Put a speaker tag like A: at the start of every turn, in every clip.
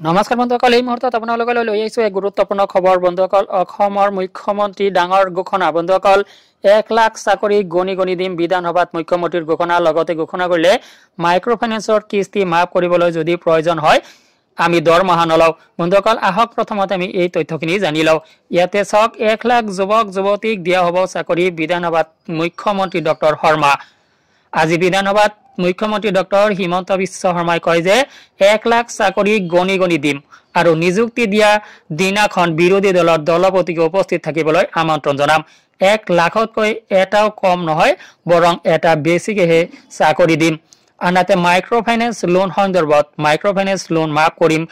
A: নমস্কাৰ বন্ধুসকল এই মুহূৰ্তত আপোনালোকে লৈ আহিছোঁ এক গুৰুত্বপূৰ্ণ খবৰ। বন্ধুসকল অসমৰ মুখ্যমন্ত্ৰী ডাঙৰ ঘোষণা। বন্ধুসকল এক লাখ চাকৰি গণি গণি দিম বিধানসভাত মুখ্যমন্ত্ৰীৰ ঘোষণা লগতে ঘোষণা কৰিলে মাইক্ৰ' ফাইনেন্সৰ কিস্তি মাফ কৰিবলৈ যদি প্ৰয়োজন হয় আমি দৰমহা নলওঁ। বন্ধুসকল আহক প্ৰথমতে আমি এই তথ্যখিনি জানি লওঁ। ইয়াতে চাওক এক লাখ যুৱক যুৱতীক দিয়া হ'ব চাকৰি বিধানসভাত মুখ্যমন্ত্ৰী ডক্টৰ শৰ্মা। আজি বিধানসভাত মুখ্যমন্ত্ৰী ডক্টৰ হিমন্ত বিশ্ব শৰ্মাই কয় যে এক লাখ চাকৰি গণি গণি দিম আৰু নিযুক্তি দিয়া দিনাখন বিৰোধী দলৰ দলপতিকে উপস্থিত থাকিবলৈ আমন্ত্ৰণ জনাম। এক লাখতকৈ এটাও কম নহয় বৰং এটা বেছিকেহে চাকৰি দিম। আনহাতে মাইক্ৰ' ফাইনেন্স লোন সন্দৰ্ভত মাইক্ৰ' ফাইনেন্স লোন মাফ কৰিম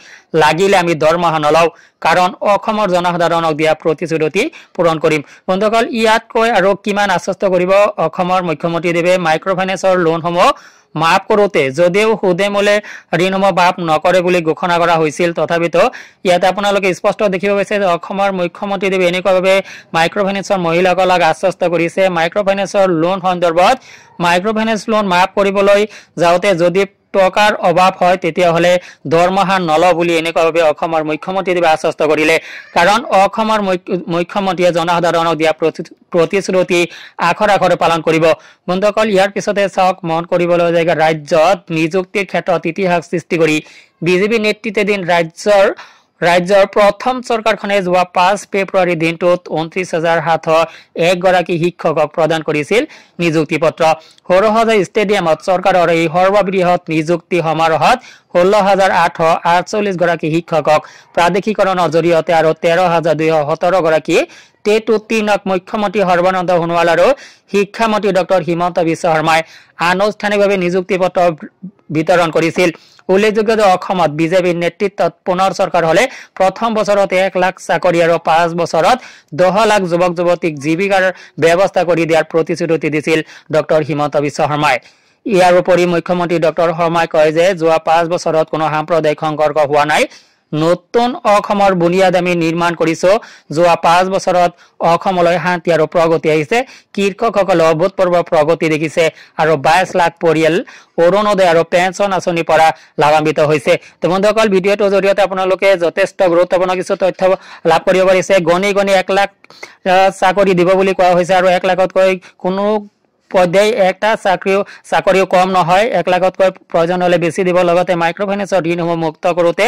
A: লাগিলে আমি দৰমহা নলওঁ কাৰণ অসমৰ জনসাধাৰণক দিয়া প্ৰতিশ্ৰুতি পূৰণ কৰিম। বন্ধুসকল ইয়াতকৈ আৰু কিমান আশ্বস্ত কৰিব অসমৰ মুখ্যমন্ত্ৰীদেৱে মাইক্ৰ' ফাইনেন্সৰ লোনসমূহ মাফ কৰোঁতে যদিও সুদে মোলে ঋণসমূহ মাফ নকৰে বুলি ঘোষণা কৰা হৈছিল তথাপিতো ইয়াতে আপোনালোকে স্পষ্ট দেখিব পাইছে যে অসমৰ মুখ্যমন্ত্ৰীদেৱে এনেকুৱাভাৱে মাইক্ৰ' ফাইনেন্সৰ মহিলাসকলক আশ্বস্ত কৰিছে। মাইক্ৰ' ফাইনেন্সৰ লোন সন্দৰ্ভত মাইক্ৰ' ফাইনেন্স লোন মাফ কৰিবলৈ যাওঁতে যদি টকাৰ অভাৱ হয় তেতিয়াহ'লে দৰমহা নলওঁ বুলি এনেকুৱাভাৱে অসমৰ মুখ্যমন্ত্ৰীদেৱে আশ্বস্ত কৰিলে। কাৰণ অসমৰ মুখ্যমন্ত্ৰীয়ে জনসাধাৰণক দিয়া প্ৰতিশ্ৰুতি আখৰ আখৰে পালন কৰিব। বন্ধুসকল ইয়াৰ পিছতে চাওক মন কৰিবলৈ জেগা ৰাজ্যত নিযুক্তিৰ ক্ষেত্ৰত ইতিহাস সৃষ্টি কৰি বিজেপি নেতৃত্বাধীন ৰাজ্যৰ ৰাজ্যৰ প্ৰথম চৰকাৰখনে যোৱা পাঁচ ফেব্ৰুৱাৰী দিনটোত ঊনত্ৰিছ হাজাৰ সাতশ একগৰাকী শিক্ষকক প্ৰদান কৰিছিল নিযুক্তি পত্ৰ সৌৰসজাই ষ্টেডিয়ামত চৰকাৰৰ এই সৰ্ববৃহৎ নিযুক্তি সমাৰোহত ষোল্ল হাজাৰ আঠশ আঠচল্লিছ গৰাকী শিক্ষকক প্ৰাদেশিকৰণৰ জৰিয়তে আৰু তেৰ হাজাৰ দুইশ সোতৰ গৰাকী টেট উত্তীৰ্ণক মুখ্যমন্ত্ৰী সৰ্বানন্দ সোণোৱাল আৰু শিক্ষামন্ত্ৰী ডক্টৰ হিমন্ত বিশ্ব শৰ্মাই আনুষ্ঠানিকভাৱে নিযুক্তি পত্ৰ বিতৰণ কৰিছিল। উল্লেখযোগ্য যে অসমত বিজেপিৰ নেতৃত্বত পুনৰ চৰকাৰ হলে প্ৰথম বছৰত এক লাখ চাকৰি আৰু পাঁচ বছৰত দহ লাখ যুৱক যুৱতীক জীৱিকাৰ ব্যৱস্থা কৰি দিয়াৰ প্ৰতিশ্ৰুতি দিছিল ডক্টৰ হিমন্ত বিশ্ব শৰ্মাই। ইয়াৰ উপৰি মুখ্যমন্ত্ৰী ডক্টৰ শৰ্মাই কয় যে যোৱা পাঁচ বছৰত কোনো সাম্প্ৰদায়িক সংঘৰ্ষ হোৱা নাই। নতুন অসমৰ বুনিয়াদ আমি নিৰ্মাণ কৰিছো। যোৱা পাঁচ বছৰত অসমলৈ শান্তি আৰু প্ৰগতি আহিছে। কৃষকসকলে অভূতপূৰ্ব প্ৰগতি দেখিছে আৰু বাইছ লাখ পৰিয়াল অৰুণোদয় আৰু পেঞ্চন আঁচনিৰ পৰা লাভান্বিত হৈছে। তো বন্ধুসকল ভিডিঅ'টোৰ জৰিয়তে আপোনালোকে যথেষ্ট গুৰুত্বপূৰ্ণ কিছু তথ্য লাভ কৰিব পাৰিছে। গণি গণি এক লাখ চাকৰি দিব বুলি কোৱা হৈছে আৰু এক লাখতকৈ কোনো পৰ্যায় এটা চাকৰিও চাকৰিও কম নহয়। এক লাখতকৈ প্ৰয়োজন হ'লে বেছি দিব। লগতে মাইক্ৰ' ফাইনেন্সৰ ঋণসমূহ মুক্ত কৰোঁতে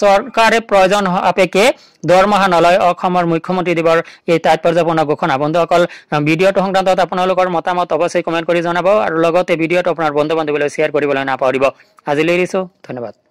A: চৰকাৰে প্ৰয়োজন সাপেক্ষে দৰমহা নলয় অসমৰ মুখ্যমন্ত্ৰীদেৱৰ এই তাৎপৰ্যপূৰ্ণ ঘোষণা। বন্ধুসকল ভিডিঅ'টো সংক্ৰান্তত আপোনালোকৰ মতামত অৱশ্যেই কমেণ্ট কৰি জনাব আৰু লগতে ভিডিঅ'টো আপোনাৰ বন্ধু বান্ধৱীলৈ শ্বেয়াৰ কৰিবলৈ নাপাহৰিব। আজিলৈ এৰিছোঁ ধন্যবাদ।